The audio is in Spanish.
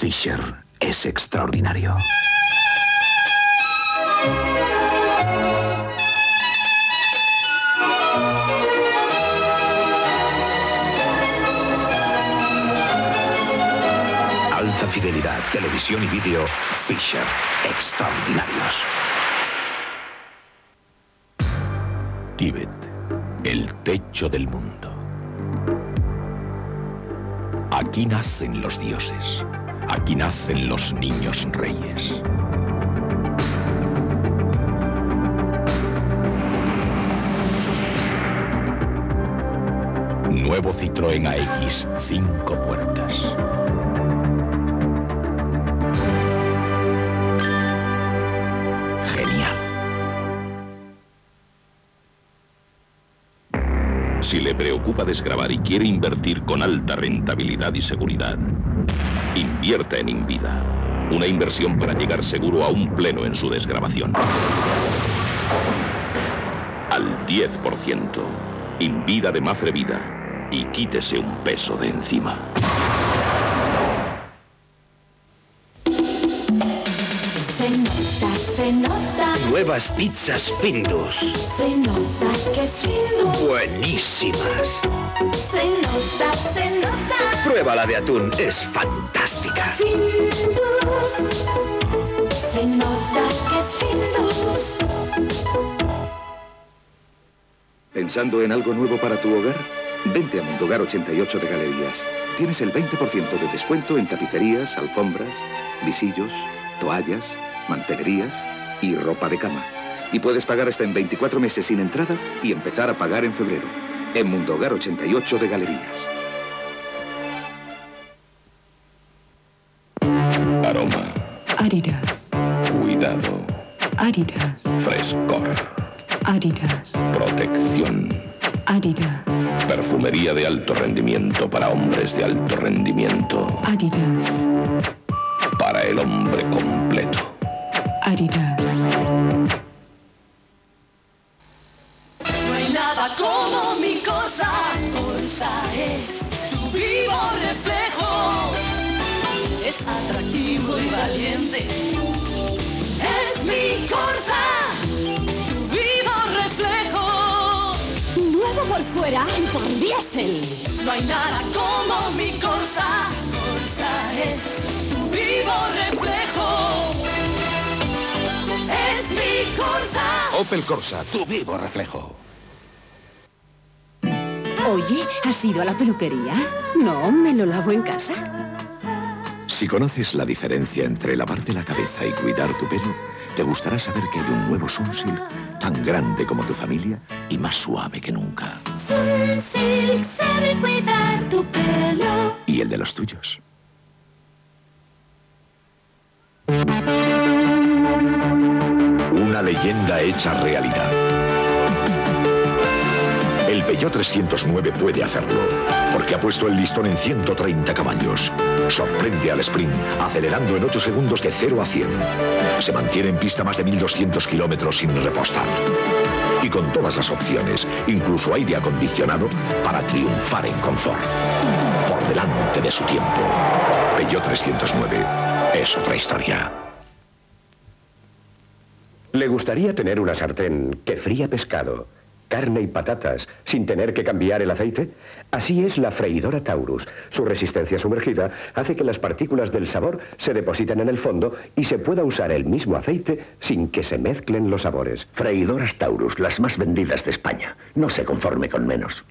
Fisher es extraordinario. Alta fidelidad, televisión y vídeo, Fisher, extraordinarios. Tíbet, el techo del mundo. Aquí nacen los dioses. Aquí nacen los niños reyes. Nuevo Citroën AX, cinco puertas. Si le preocupa desgravar y quiere invertir con alta rentabilidad y seguridad, invierta en Invida. Una inversión para llegar seguro a un pleno en su desgrabación. Al 10%. Invida de Mafre Vida. Y quítese un peso de encima. Nuevas pizzas Findus. se nota que es Findus. Buenísimas. Se nota, se nota, Prueba la de atún, es fantástica. Findus. Se nota que es Findus. ¿Pensando en algo nuevo para tu hogar? Vente a Mundogar 88 de Galerías. Tienes el 20% de descuento en tapicerías, alfombras, visillos, toallas, mantelerías y ropa de cama. Y puedes pagar hasta en 24 meses sin entrada y empezar a pagar en febrero. En Mundogar 88 de Galerías. Aroma, Adidas, cuidado, Adidas, frescor, Adidas, protección. Adidas, Perfumería de alto rendimiento para hombres de alto rendimiento. Adidas, Para el hombre. Adidas. No hay nada como mi cosa, Corsa es tu vivo reflejo. Es atractivo y valiente. Es mi Corsa, tu vivo reflejo. Nuevo por fuera y por diésel. No hay nada como mi Corsa, Corsa es Opel Corsa, tu vivo reflejo. Oye, ¿has ido a la peluquería? No, me lo lavo en casa. Si conoces la diferencia entre lavarte la cabeza y cuidar tu pelo, te gustará saber que hay un nuevo Sunsilk tan grande como tu familia y más suave que nunca. Sunsilk sabe cuidar tu pelo. ¿Y el de los tuyos? Leyenda hecha realidad. El Peugeot 309 puede hacerlo, porque ha puesto el listón en 130 caballos. Sorprende al sprint, acelerando en 8 segundos de 0 a 100. Se mantiene en pista más de 1200 kilómetros sin repostar. Y con todas las opciones, incluso aire acondicionado, para triunfar en confort. Por delante de su tiempo. Peugeot 309 es otra historia. ¿Le gustaría tener una sartén que fría pescado, carne y patatas sin tener que cambiar el aceite? Así es la freidora Taurus. Su resistencia sumergida hace que las partículas del sabor se depositen en el fondo y se pueda usar el mismo aceite sin que se mezclen los sabores. Freidoras Taurus, las más vendidas de España. No se conforme con menos.